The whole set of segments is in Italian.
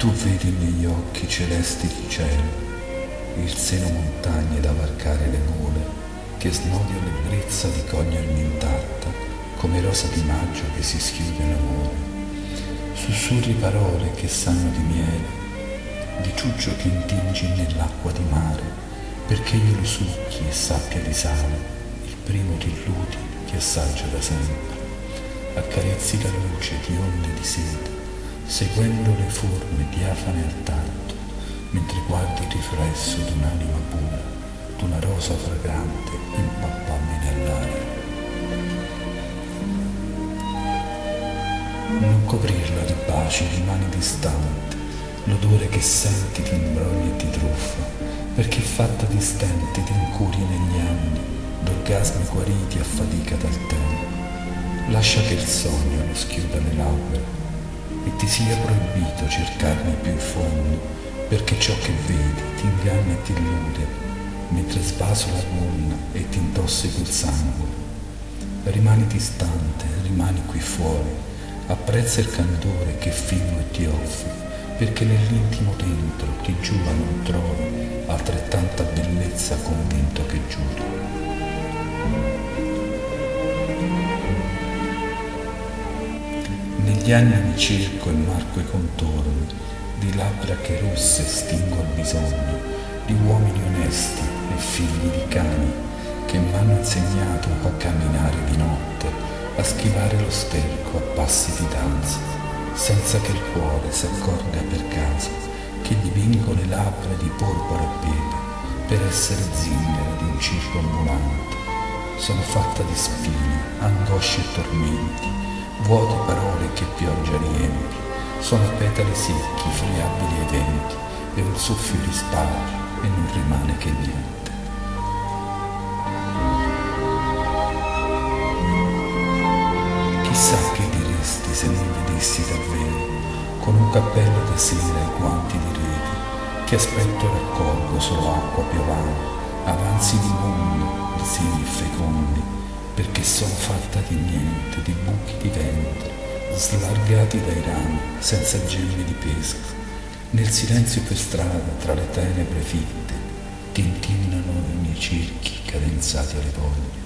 Tu vedi negli occhi celesti di cielo, il seno montagne da varcare le mule, che snodia l'ebbrezza di cogliermi intatta, come rosa di maggio che si schiude in amore. Sussurri parole che sanno di miele, di ciuccio che intingi nell'acqua di mare, perché io lo succhi e sappia di sale, il primo ti illudi che assaggio da sempre. Accarezzi la luce di onde di sete, seguendo le forme diafane al tatto, mentre guardi il riflesso d'un'anima pura, d'una rosa fragante impappabile nell'aria. Non coprirla di baci, rimani distante, l'odore che senti ti imbroglia e ti truffa, perché è fatta di stenti, di incurie negli anni, d'orgasmi guariti a fatica dal tempo. Lascia che il sogno lo schiuda le labbra e ti sia proibito cercarne più in fondo, perché ciò che vedi ti inganna e ti illude, mentre svaso la gonna e ti intossico il sangue. Rimani distante, rimani qui fuori, apprezza il candore che filmo e ti offro perché nell'intimo dentro ti giura non trovi altrettanta bellezza convinto che giuri. Mi cerco e marco i contorni di labbra che rosse stingo il bisogno di uomini onesti e figli di cani che mi hanno insegnato a camminare di notte, a schivare lo sterco a passi di danza senza che il cuore si accorga per caso che gli vinco le labbra di porpora e pietre per essere zingara di un circo ambulante. Sono fatta di spine, angosce e tormenti, vuote parole che pioggia riempi, sono petali secchi, friabili ai venti, e un soffio rispara e non rimane che niente. Chissà che diresti se non vedessi davvero, con un cappello da sera e guanti di rete, che aspetto raccolgo solo acqua piovana, avanzi di mondo, di semi fecondi, perché sono fatta di niente, di buchi di ventre, slargati dai rami, senza gemme di pesca. Nel silenzio per strada, tra le tenebre fitte, tintinnano i miei cerchi cadenzati alle voglie.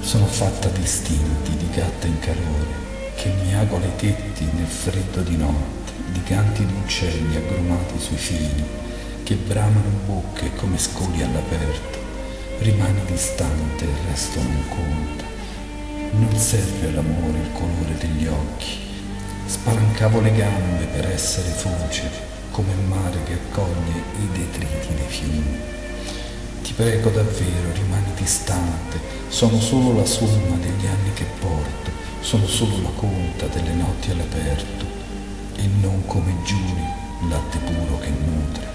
Sono fatta di istinti, di gatta in calore, che mi agola i tetti nel freddo di notte, di canti di uccelli agrumati sui fini, che bramano bocche come scoli all'aperto. Rimani distante, il resto non conta. Non serve all'amore il colore degli occhi. Spalancavo le gambe per essere foce, come il mare che accoglie i detriti dei fiumi. Ti prego davvero, rimani distante, sono solo la somma degli anni che porto, sono solo la conta delle notti all'aperto e non come giuri latte puro che nutre.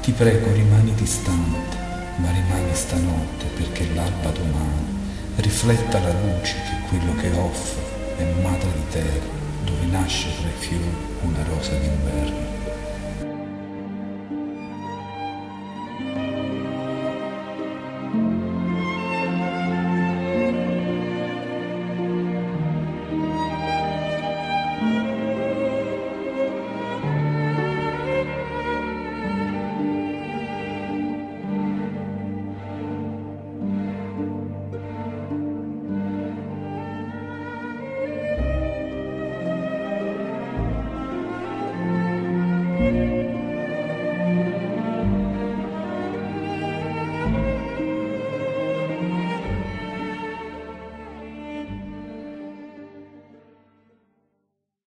Ti prego, rimani distante, ma rimani stanotte perché l'alba domani rifletta la luce che quello che offro è madre di terra dove nasce tra i fiori una rosa d'inverno.